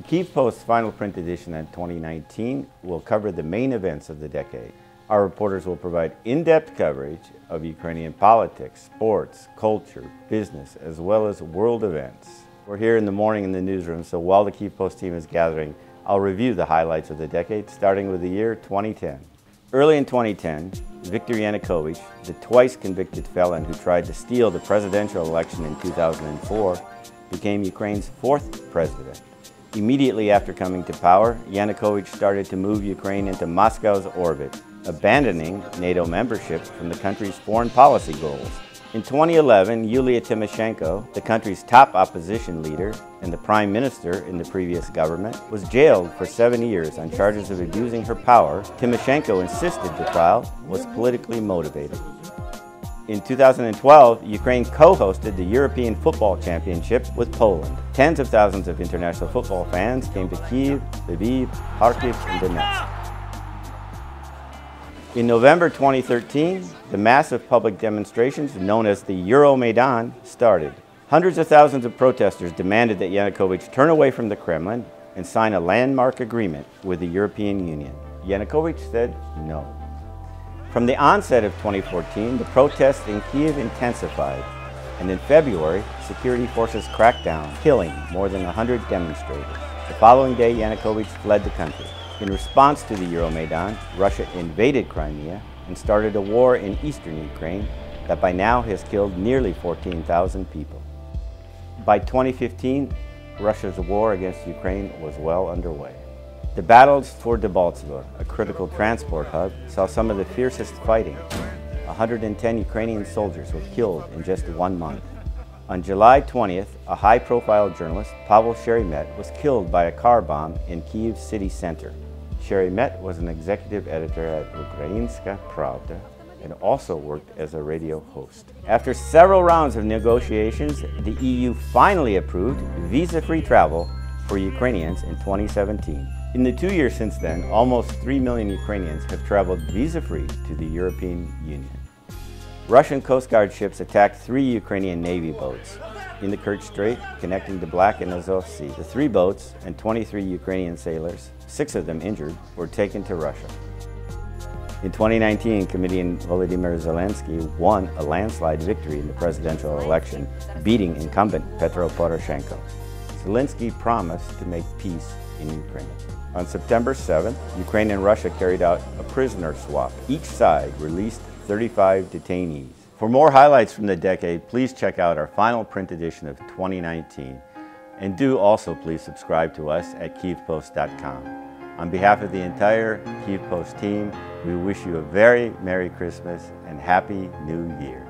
The Kyiv Post's final print edition in 2019 will cover the main events of the decade. Our reporters will provide in-depth coverage of Ukrainian politics, sports, culture, business, as well as world events. We're here in the morning in the newsroom, so while the Kyiv Post team is gathering, I'll review the highlights of the decade, starting with the year 2010. Early in 2010, Viktor Yanukovych, the twice convicted felon who tried to steal the presidential election in 2004, became Ukraine's fourth president. Immediately after coming to power, Yanukovych started to move Ukraine into Moscow's orbit, abandoning NATO membership from the country's foreign policy goals. In 2011, Yulia Tymoshenko, the country's top opposition leader and the prime minister in the previous government, was jailed for seven years on charges of abusing her power. Tymoshenko insisted the trial was politically motivated. In 2012, Ukraine co-hosted the European Football Championship with Poland. Tens of thousands of international football fans came to Kiev, Lviv, Kharkiv, and Donetsk. In November 2013, the massive public demonstrations known as the Euromaidan started. Hundreds of thousands of protesters demanded that Yanukovych turn away from the Kremlin and sign a landmark agreement with the European Union. Yanukovych said no. From the onset of 2014, the protests in Kiev intensified, and in February, security forces cracked down, killing more than 100 demonstrators. The following day, Yanukovych fled the country. In response to the Euromaidan, Russia invaded Crimea and started a war in eastern Ukraine that by now has killed nearly 14,000 people. By 2015, Russia's war against Ukraine was well underway. The battles for Debaltseve, a critical transport hub, saw some of the fiercest fighting. 110 Ukrainian soldiers were killed in just one month. On July 20th, a high-profile journalist, Pavel Sheremet, was killed by a car bomb in Kiev city center. Sheremet was an executive editor at Ukrainska Pravda and also worked as a radio host. After several rounds of negotiations, the EU finally approved visa-free travel for Ukrainians in 2017. In the two years since then, almost 3 million Ukrainians have traveled visa-free to the European Union. Russian Coast Guard ships attacked three Ukrainian Navy boats in the Kerch Strait, connecting the Black and Azov Sea. The three boats and 23 Ukrainian sailors, six of them injured, were taken to Russia. In 2019, comedian Volodymyr Zelensky won a landslide victory in the presidential election, beating incumbent Petro Poroshenko. Zelensky promised to make peace in Ukraine. On September 7th, Ukraine and Russia carried out a prisoner swap. Each side released 35 detainees. For more highlights from the decade, please check out our final print edition of 2019. And do also please subscribe to us at KyivPost.com. On behalf of the entire Kyiv Post team, we wish you a very Merry Christmas and Happy New Year.